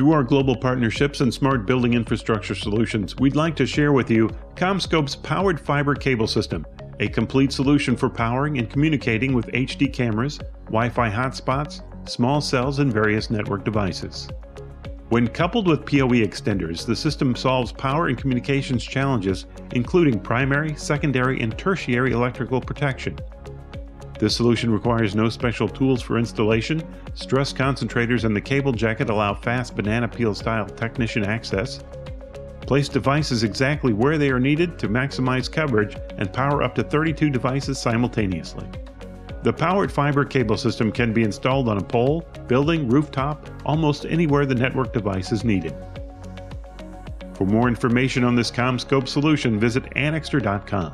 Through our global partnerships and smart building infrastructure solutions, we'd like to share with you CommScope's powered fiber cable system, a complete solution for powering and communicating with HD cameras, Wi Fi hotspots, small cells, and various network devices. When coupled with PoE extenders, the system solves power and communications challenges, including primary, secondary, and tertiary electrical protection. This solution requires no special tools for installation. Stress concentrators and the cable jacket allow fast banana peel style technician access. Place devices exactly where they are needed to maximize coverage and power up to 32 devices simultaneously. The powered fiber cable system can be installed on a pole, building, rooftop, almost anywhere the network device is needed. For more information on this CommScope solution, visit Anixter.com.